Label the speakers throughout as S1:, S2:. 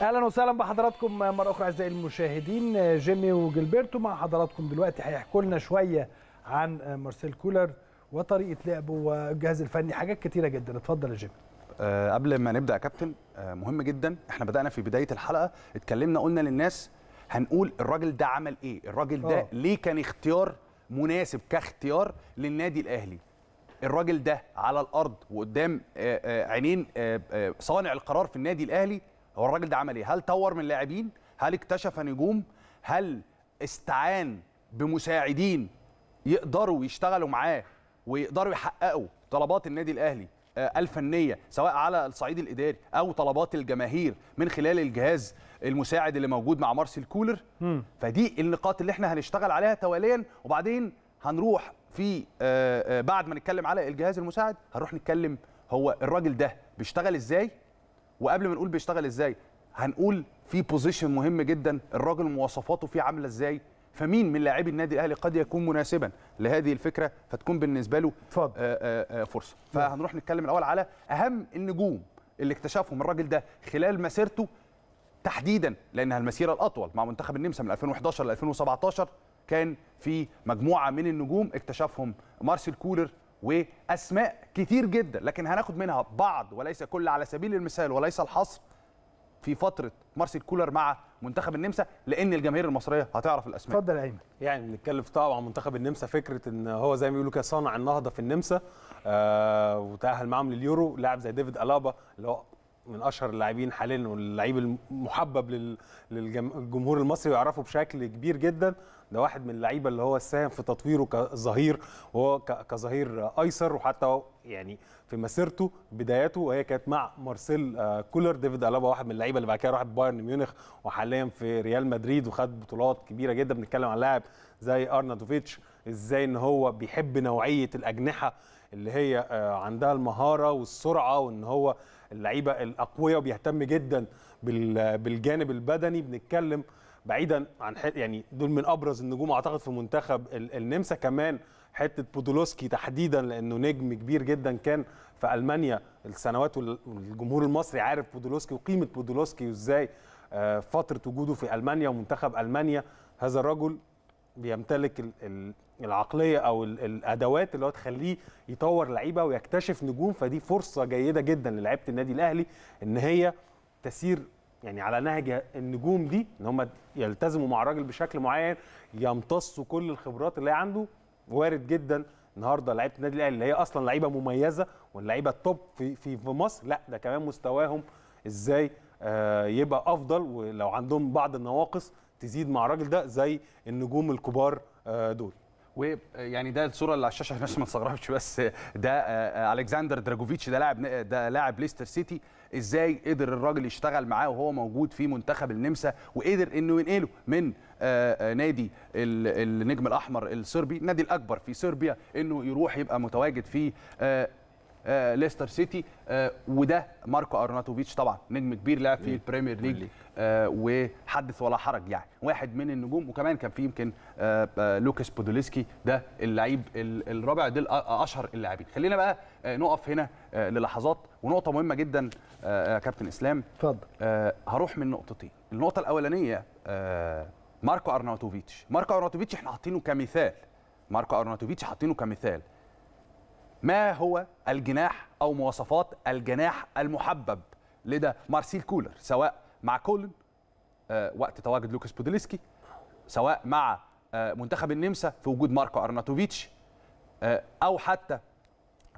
S1: أهلا وسهلا بحضراتكم مرة أخرى أعزائي المشاهدين. جيمي وجilberto مع حضراتكم دلوقتي هيحكوا لنا شوية عن مارسيل كولر وطريقة لعبه والجهاز الفني. حاجات كتيرة جدا. اتفضل يا جيمي.
S2: أه قبل ما نبدأ يا كابتن أه مهم جدا. إحنا بدأنا في بداية الحلقة اتكلمنا قلنا للناس هنقول الراجل ده عمل إيه؟ الراجل ده
S1: آه.
S2: ليه كان اختيار مناسب كاختيار للنادي الأهلي؟ الراجل ده على الأرض وقدام آه، آه، عينين آه، آه، صانع القرار في النادي الأهلي هو الراجل ده عمل إيه؟ هل طور من لاعبين؟ هل اكتشف نجوم؟ هل استعان بمساعدين يقدروا يشتغلوا معاه ويقدروا يحققوا طلبات النادي الأهلي آه، الفنية سواء على الصعيد الإداري أو طلبات الجماهير من خلال الجهاز المساعد اللي موجود مع مارسيل كولر؟ فدي النقاط اللي إحنا هنشتغل عليها تواليا. وبعدين هنروح في آه، آه، بعد ما نتكلم على الجهاز المساعد هنروح نتكلم هو الراجل ده بيشتغل إزاي؟ وقبل ما نقول بيشتغل إزاي هنقول في بوزيشن مهم جدا الراجل مواصفاته فيه عاملة إزاي. فمين من لاعبي النادي الأهلي قد يكون مناسبا لهذه الفكرة؟ فتكون بالنسبة له
S1: اتفضل.
S2: آه، آه، آه، فرصة. فهنروح نتكلم الأول على أهم النجوم اللي اكتشفهم الراجل ده خلال مسيرته تحديدا لأنها المسيرة الأطول مع منتخب النمسا من 2011 ل 2017 كان في مجموعة من النجوم اكتشفهم. مارسيل كولر وأسماء كتير جدا لكن هناخد منها بعض وليس كل على سبيل المثال وليس الحصر في فترة مارسيل كولر مع منتخب النمسا لأن الجماهير المصرية هتعرف الأسماء.
S1: اتفضل يا أيمن.
S3: يعني بنتكلم في طبعا منتخب النمسا فكرة إن هو زي ما بيقولوا كده صانع النهضة في النمسا آه وتأهل معاهم لليورو لاعب زي ديفيد ألابا اللي هو من أشهر اللاعبين حاليا واللعيب المحبب لل- للجمهور المصري ويعرفه بشكل كبير جدا. ده واحد من اللعيبة اللي هو ساهم في تطويره كظهير وهو كظهير أيسر وحتى يعني في مسيرته بداياته وهي كانت مع مارسيل آه، كولر. ديفيد ألابا واحد من اللعيبة اللي بعد كده راح بايرن ميونخ وحاليا في ريال مدريد وخد بطولات كبيرة جدا. بنتكلم عن لاعب زي ارناتوفيتش إزاي إن هو بيحب نوعية الأجنحة اللي هي آه، عندها المهارة والسرعة وإن هو اللعيبة الأقوياء وبيهتم جدا بال- بالجانب البدني. بنتكلم بعيدا عن يعني دول من أبرز النجوم أعتقد في منتخب ال- النمسا. كمان حتة بودولوسكي تحديدا لأنه نجم كبير جدا كان في ألمانيا. السنوات وال- والجمهور المصري عارف بودولوسكي وقيمة بودولوسكي وإزاي آه، فترة وجوده في ألمانيا ومنتخب ألمانيا. هذا الرجل بيمتلك ال- ال- العقلية أو ال- الأدوات اللي هو تخليه يطور لعيبة ويكتشف نجوم. فدي فرصة جيدة جدا للعيبة النادي الأهلي إن هي تسير يعني على نهج النجوم دي إن هم يلتزموا مع الراجل بشكل معين يمتصوا كل الخبرات اللي هي عنده. وارد جدا النهارده لعيبة النادي الأهلي اللي هي أصلا لعيبة مميزة واللعيبة التوب في في مصر. لا ده كمان مستواهم إزاي يبقى أفضل ولو عندهم بعض النواقص تزيد مع الراجل ده زي النجوم الكبار آه دول.
S2: ويعني ده الصورة اللي على الشاشة الناس ما تستغربش بس ده آه، آه، ألكسندر دراجوفيتش ده لاعب ده لاعب ليستر سيتي. إزاي قدر الراجل يشتغل معاه وهو موجود في منتخب النمسا وقدر إنه ينقله من آه، آه، نادي ال- النجم الأحمر الصربي النادي الأكبر في صربيا إنه يروح يبقى متواجد في آه، آه، ليستر سيتي. آه، وده ماركو أرناتوفيتش طبعا نجم كبير لعب في ال Premier League آه، وحدث ولا حرج يعني. واحد من النجوم وكمان كان في يمكن آه، آه، لوكاس بودوليسكي ده اللعيب ال- الرابع دول أشهر اللاعبين. خلينا بقى آه، نقف هنا آه، للحظات. ونقطة مهمة جدا آه، يا كابتن إسلام.
S1: اتفضل.
S2: آه، هروح من نقطتين. النقطة الأولانية آه، ماركو ارناوتوفيتش ماركو ارناوتوفيتش إحنا حاطينه كمثال. ماركو ارناوتوفيتش حاطينه كمثال. ما هو الجناح أو مواصفات الجناح المحبب؟ لدى مارسيل كولر سواء مع كولن آه، وقت تواجد لوكاس بودوليسكي سواء مع آه، منتخب النمسا في وجود ماركو أرناتوفيتش آه، أو حتى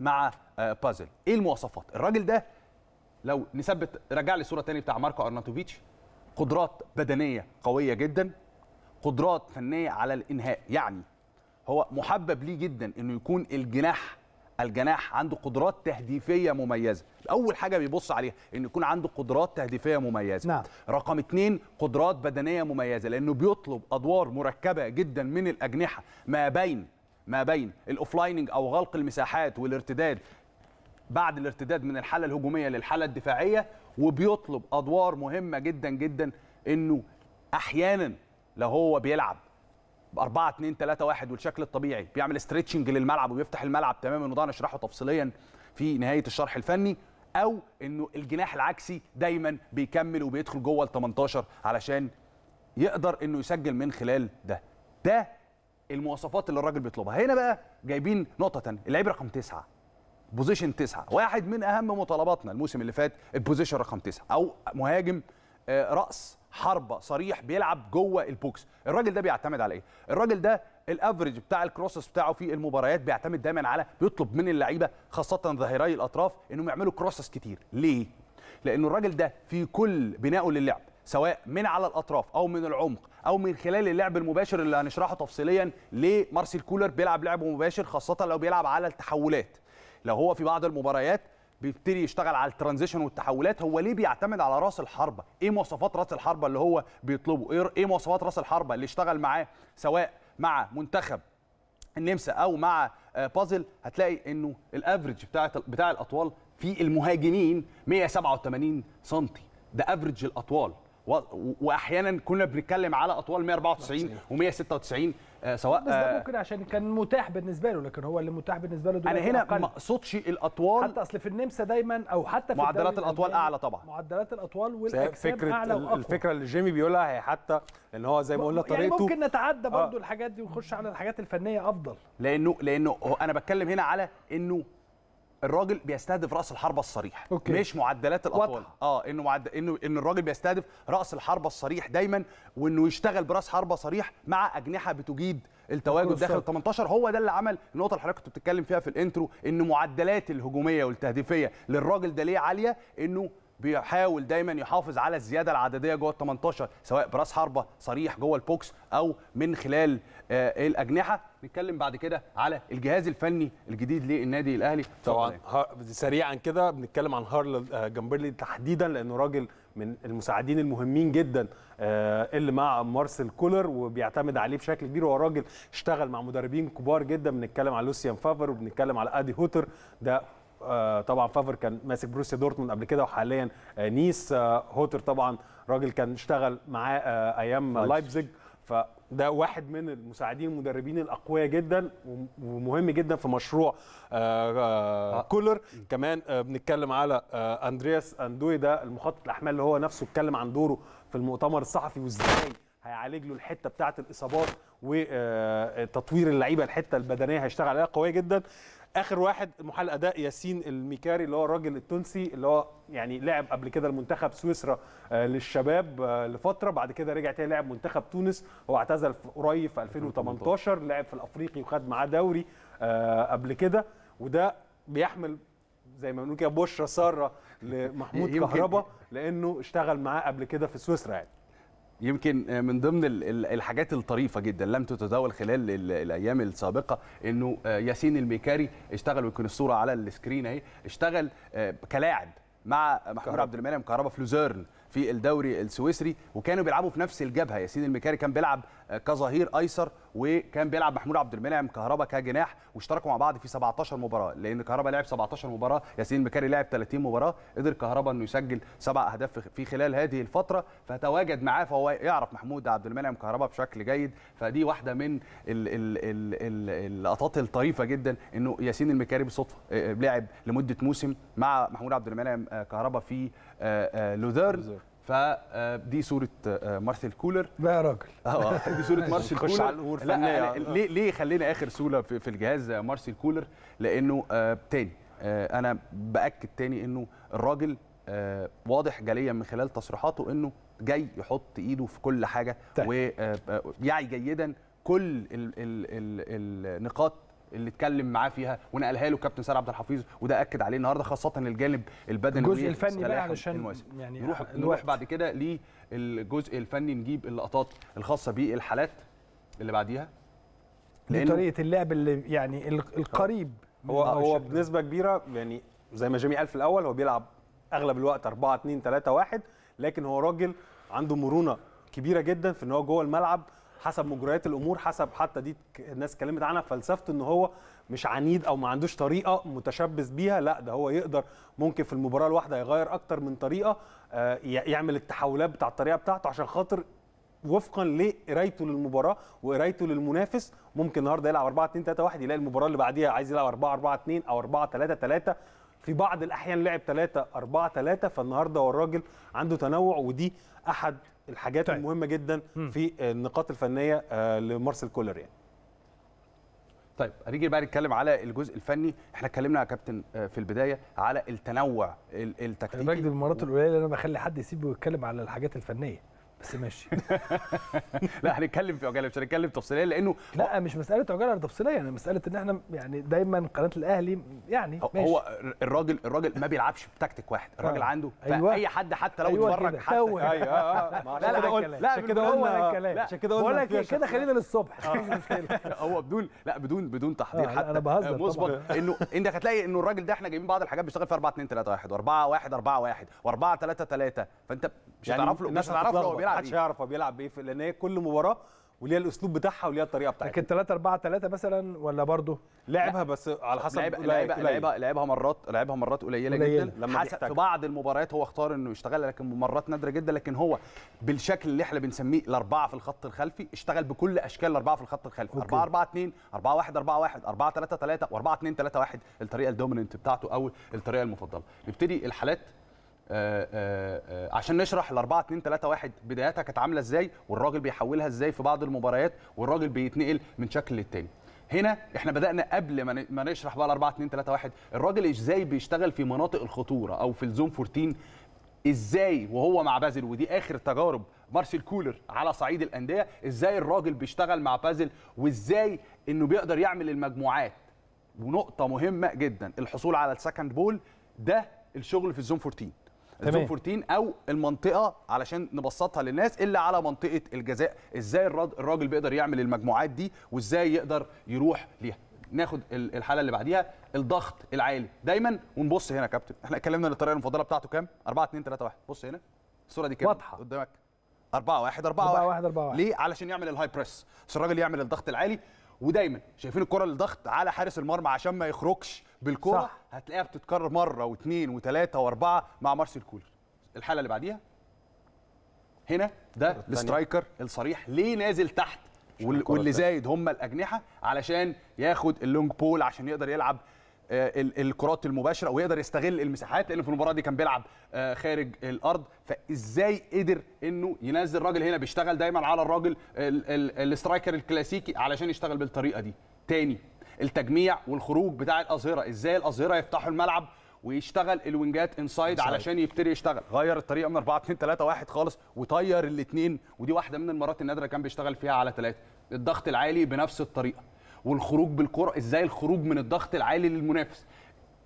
S2: مع بازل. إيه المواصفات؟ الراجل ده لو نثبت رجع لي صوره تاني بتاع ماركو أرناتوفيتش. قدرات بدنية قوية جدا قدرات فنية على الإنهاء. يعني هو محبب ليه جدا إنه يكون الجناح الجناح عنده قدرات تهديفية مميزة. أول حاجة بيبص عليها انه يكون عنده قدرات تهديفية مميزة.
S1: نعم.
S2: رقم اتنين قدرات بدنية مميزة لأنه بيطلب أدوار مركبة جدا من الأجنحة. ما بين ما بين ال overlapping أو غلق المساحات والارتداد بعد الارتداد من الحالة الهجومية للحالة الدفاعية وبيطلب أدوار مهمة جدا جدا إنه أحيانا لو هو بيلعب. 4 2 3 1 والشكل الطبيعي. بيعمل stretching للملعب وبيفتح الملعب تماما وده هنشرحه تفصيليا في نهاية الشرح الفني. أو إنه الجناح العكسي دايما بيكمل وبيدخل جوه ال 18 علشان يقدر إنه يسجل من خلال ده. ده المواصفات اللي الراجل بيطلبها. هنا بقى جايبين نقطة تانية. اللعيب رقم تسعة. position تسعة. واحد من أهم مطالباتنا الموسم اللي فات ال position رقم تسعة. أو مهاجم آه، رأس حربه صريح بيلعب جوه ال box. الراجل ده بيعتمد على إيه؟ الراجل ده ال average بتاع ال crosses بتاعه في المباريات بيعتمد دايما على بيطلب من اللعيبة خاصة ظهيري الأطراف إنهم يعملوا crosses كتير. ليه؟ لأنه الراجل ده في كل بنائه للعب سواء من على الأطراف أو من العمق أو من خلال اللعب المباشر اللي هنشرحه تفصيليا لمارسيل كولر بيلعب لعب مباشر خاصة لو بيلعب على التحولات. لو هو في بعض المباريات بيبتدي يشتغل على ال transition والتحولات هو ليه بيعتمد على راس الحربة؟ إيه مواصفات راس الحربة اللي هو بيطلبه؟ إيه إيه مواصفات راس الحربة اللي اشتغل معاه؟ سواء مع منتخب النمسا أو مع آه، بازل هتلاقي إنه ال average بتاع بتاع الأطوال في المهاجمين 187 سم ده average الأطوال. وأحيانا كنا بنتكلم على أطوال 194 و196 سواء
S1: بس ده
S2: آه،
S1: ممكن عشان كان متاح بالنسبة له لكن هو اللي متاح بالنسبة له أنا
S2: هنا. ما أقصدش الأطوال
S1: حتى أصل في النمسا دايما أو حتى في
S2: معدلات
S1: الألماني
S2: أعلى طبعا.
S1: معدلات
S3: الأطوال
S1: والأجسام
S3: فكرة
S1: أعلى وأقوى
S3: الفكرة اللي جيمي بيقولها هي حتى إن هو زي ما قلنا
S1: يعني
S3: طريقته
S1: ممكن نتعدى برضو الحاجات دي ونخش على الحاجات الفنية
S2: أفضل لأنه لأنه أنا بتكلم هنا على إنه الراجل بيستهدف رأس الحربة الصريح
S1: أوكي.
S2: مش معدلات الاطوال. آه إنه معد... إنه ان الراجل بيستهدف رأس الحربة الصريح دايما وإنه يشتغل برأس حربة صريح مع أجنحة بتجيد التواجد. داخل ال 18 هو ده اللي عمل النقطة اللي حضرتك كنت بتتكلم فيها في ال intro ان معدلات الهجومية والتهديفية للراجل ده ليه عالية إنه بيحاول دايما يحافظ على الزيادة العددية جوه ال 18 سواء براس حربة صريح جوه ال box أو من خلال آه الأجنحة. نتكلم بعد كده على الجهاز الفني الجديد للنادي الأهلي.
S3: طبعا. سريعا كده بنتكلم عن هارل آه، جامبرلي تحديدا لأنه راجل من المساعدين المهمين جدا آه، اللي مع مارسيل كولر وبيعتمد عليه بشكل كبير. هو راجل اشتغل مع مدربين كبار جدا. بنتكلم على لوسيان فافر وبنتكلم على أدي هوتر. ده طبعا فافر كان ماسك بروسيا دورتموند قبل كده وحاليا آه، نيس آه، هوتر طبعا راجل كان اشتغل معاه آه، أيام لايبزيج. فده واحد من المساعدين المدربين الأقوياء جدا وم- ومهم جدا في مشروع آه، آه، كولر. كمان آه، بنتكلم على آه، أندرياس أندوي ده المخطط الأحمال اللي هو نفسه اتكلم عن دوره في المؤتمر الصحفي وإزاي هيعالج له الحتة بتاعة الإصابات وتطوير اللعيبة الحتة البدنية هيشتغل عليها قوية جدا. آخر واحد محل أداء ياسين الميكاري اللي هو الراجل التونسي اللي هو يعني لعب قبل كده المنتخب سويسرا آه، للشباب آه، لفترة بعد كده رجع تاني لعب منتخب تونس هو اعتزل في- قريب في 2018 لعب في الأفريقي وخد معاه دوري آه، قبل كده. وده بيحمل زي ما بنقول كده بشرى سارة لمحمود كهربا لأنه اشتغل معاه قبل كده في سويسرا يعني.
S2: يمكن من ضمن ال- ال- الحاجات الطريفة جدا لم تتداول خلال ال- الأيام السابقة إنه آه، ياسين الميكاري اشتغل ويكون الصورة على ال screen أهي اشتغل آه، كلاعب مع محمود. عبد المنعم كهربا في لوزيرن في الدوري السويسري وكانوا بيلعبوا في نفس الجبهة. ياسين الميكاري كان بيلعب آه، كظهير أيسر وكان بيلعب محمود عبد المنعم كهربا كجناح واشتركوا مع بعض في 17 مباراة. لأن كهربا لعب 17 مباراة ياسين الميكاري لعب 30 مباراة قدر كهربا إنه يسجل سبع أهداف في- خلال هذه الفترة فتواجد معاه فهو يعرف محمود عبد المنعم كهربا بشكل جيد. فدي واحدة من ال- ال- ال- ال- اللقطات الطريفة جدا إنه ياسين الميكاري بالصدفه آه، لعب لمدة موسم مع محمود عبد المنعم آه، كهربا في آه، آه، لوزيرن. فدي صورة آه، مارسيل كولر
S1: لا يا راجل
S2: آه دي صورة مارسيل
S3: نخش
S2: كولر
S3: على الأمور
S2: لا
S3: الفنية.
S2: أنا ليه ليه خلينا آخر صورة في, في الجهاز آه، مارسيل كولر لأنه آه تاني آه أنا بأكد تاني إنه الراجل آه واضح جليا من خلال تصريحاته إنه جاي يحط إيده في كل حاجة
S1: طيب.
S2: ويعي جيدا كل ال ال ال النقاط اللي اتكلم معاه فيها ونقلها له كابتن سيد عبد الحفيظ وده أكد عليه النهارده خاصة الجانب البدني
S1: الجزء الفني بقى علشان. يعني
S2: نروح
S1: الوقت.
S2: نروح بعد كده للجزء الفني نجيب اللقطات الخاصة بالحالات اللي بعديها
S1: دي طريقة اللعب اللي يعني ال- القريب
S3: هو هو. بنسبة كبيرة يعني زي ما جيمي قال في الأول هو بيلعب أغلب الوقت 4 2 3 1 لكن هو راجل عنده مرونة كبيرة جدا في إن هو جوه الملعب حسب مجريات الأمور حسب حتى دي الناس اتكلمت عنها فلسفته إن هو مش عنيد أو ما عندوش طريقة متشبث بيها لا ده هو يقدر ممكن في المباراة الواحدة يغير أكتر من طريقة آه، يعمل التحولات بتاع الطريقة بتاعته عشان خاطر وفقا لقرايته للمباراة وقرايته للمنافس ممكن النهارده يلعب 4 2 3 1 يلاقي المباراة اللي بعديها عايز يلعب 4 4 2 أو 4 3 3 في بعض الأحيان لعب 3 4 3 فالنهاردة هو الراجل عنده تنوع ودي أحد الحاجات
S1: طيب.
S3: المهمة جدا في النقاط الفنية آه، لمارسيل كولر يعني.
S2: طيب هنيجي بقى نتكلم على الجزء الفني. إحنا اتكلمنا يا كابتن آه، في البداية على التنوع التكتيكي.
S1: دي المرات القليلة اللي أنا بخلي حد يسيبه يتكلم على الحاجات الفنية. بس ماشي.
S2: لا هنتكلم في عجالة مش هنتكلم تفصيليا لأنه
S1: لا مش مسألة عجالة تفصيلية. أنا مسألة إن إحنا يعني دايما قناة الأهلي يعني ماشي.
S2: هو الراجل الراجل ما بيلعبش بتكتيك واحد. الراجل
S1: آه.
S2: عنده
S1: أيوة.
S2: أي حد حتى لو
S1: أيوة
S2: اتفرج. حتى.
S3: أيوه آه
S2: لا، لا،
S1: ده
S3: لا عشان كده
S1: هو الكلام.
S3: لا، عشان كده قلنا
S1: إيه، كده خلينا للصبح. مشكلة.
S2: هو بدون لا بدون بدون تحضير
S1: آه،
S2: حتى
S1: أنا بهزر طبعاً.
S2: إنه انك هتلاقي إنه الراجل ده إحنا جايبين بعض الحاجات بيشتغل في 4 2 3 1 و4 1 4 1 و4 3 3 فأنت مش هتعرف له مش
S3: الناس
S2: هتعرف له هو بيلعب
S3: محدش
S2: إيه
S3: هيعرف هو بيلعب إيه في- لأن هي كل مباراة وليها الأسلوب بتاعها وليها الطريقة بتاعتها.
S1: لكن 3 4 3 مثلا ولا برضه؟
S3: لعبها بس على حسب
S2: لعبها لعبها. لعبها لعبها مرات لعبها مرات قليلة,
S1: قليلة.
S2: جدا
S3: لما
S2: حسب. في بعض المباريات هو اختار إنه يشتغل لكن مرات نادرة جدا. لكن هو بالشكل اللي إحنا بنسميه الأربعة في الخط الخلفي اشتغل بكل أشكال الأربعة في الخط الخلفي.
S1: أوكي.
S2: 4 4 2 4 1 4 1 4 3 3 و4 2 3 1 الطريقة ال dominant بتاعته أو الطريقة المفضلة. نبتدي الحالات. عشان نشرح ال 4 2 3 1 بدايتها كانت عاملة إزاي والراجل بيحولها إزاي في بعض المباريات والراجل بيتنقل من شكل للتاني. هنا إحنا بدأنا قبل ما نشرح بقى ال 4 2 3 1 الراجل إزاي بيشتغل في مناطق الخطورة أو في ال zone 14 إزاي وهو مع بازل؟ ودي آخر تجارب مارسيل كولر على صعيد الأندية. إزاي الراجل بيشتغل مع بازل؟ وإزاي إنه بيقدر يعمل المجموعات؟ ونقطة مهمة جدا الحصول على ال second ball ده الشغل في ال zone 14 ال zone 14 أو المنطقة علشان نبسطها للناس الا على منطقة الجزاء. إزاي الراجل بيقدر يعمل المجموعات دي وازاي يقدر يروح ليها. ناخد ال- الحالة اللي بعديها الضغط العالي. دايما ونبص هنا يا كابتن. إحنا اتكلمنا ان الطريقة المفضلة بتاعته كام؟ 4 2 3 1 بص هنا. الصورة دي كام؟
S1: واضحة.
S2: قدامك. 4 1 4
S1: 4
S2: 1
S1: 1 4 1
S2: ليه؟ علشان يعمل ال high press. عشان الراجل يعمل الضغط العالي. ودايما شايفين الكرة الضغط على حارس المرمى عشان ما يخرجش بالكرة
S1: صح.
S2: هتلاقيها بتتكرر مرة واثنين وثلاثة وأربعة مع مارسيل كولر الحالة اللي بعديها هنا ده
S3: الثانية.
S2: ال striker الصريح ليه نازل تحت واللي. زايد هم الأجنحة علشان ياخد ال long ball عشان يقدر يلعب الكرات المباشرة ويقدر يستغل المساحات لأن في المباراة دي كان بيلعب آه، خارج الأرض. فإزاي قدر إنه ينزل الراجل هنا بيشتغل دايما على الراجل ال- ال- ال striker الكلاسيكي علشان يشتغل بالطريقة دي. تاني التجميع والخروج بتاع الأظهرة. إزاي الأظهرة يفتحوا الملعب ويشتغل الوينجات inside علشان يبتدي يشتغل؟ غير الطريقة من 4 2 3 1 خالص وطير الاثنين ودي واحدة من المرات النادرة كان بيشتغل فيها على ثلاثة الضغط العالي بنفس الطريقة. والخروج بالكرة إزاي الخروج من الضغط العالي للمنافس؟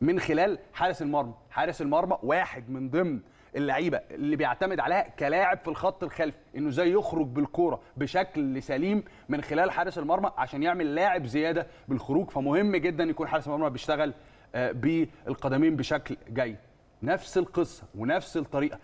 S2: من خلال حارس المرمى. حارس المرمى واحد من ضمن اللعيبة اللي بيعتمد عليها كلاعب في الخط الخلفي إنه إزاي يخرج بالكوره بشكل سليم من خلال حارس المرمى عشان يعمل لاعب زيادة بالخروج. فمهم جدا يكون حارس المرمى بيشتغل آه، بالقدمين بشكل جيد. نفس القصة ونفس الطريقة.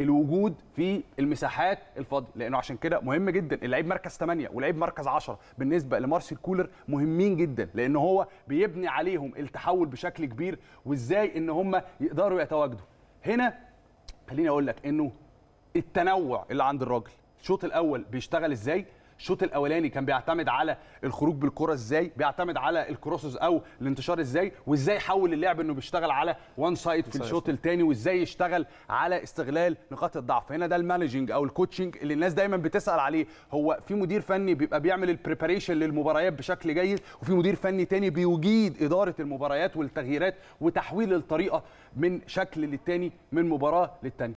S2: الوجود في المساحات الفاضية لأنه عشان كده مهم جدا. اللعيب مركز 8 ولعيب مركز 10 بالنسبة لمارسيل كولر مهمين جدا لأن هو بيبني عليهم التحول بشكل كبير وإزاي إن هم يقدروا يتواجدوا. هنا خليني أقول لك إنه التنوع اللي عند الراجل الشوط الأول بيشتغل إزاي؟ الشوط الاولاني كان بيعتمد على الخروج بالكرة إزاي بيعتمد على ال crosses أو الانتشار إزاي وازاي حول اللعب انه بيشتغل على one side في الشوط الثاني وازاي يشتغل على استغلال نقاط الضعف. هنا ده ال managing أو ال coaching اللي الناس دايما بتسأل عليه. هو في مدير فني بيبقى بيعمل البريباريشن للمباريات بشكل جيد وفي مدير فني تاني بيجيد إدارة المباريات والتغييرات وتحويل الطريقة من شكل للتاني من مباراة للتاني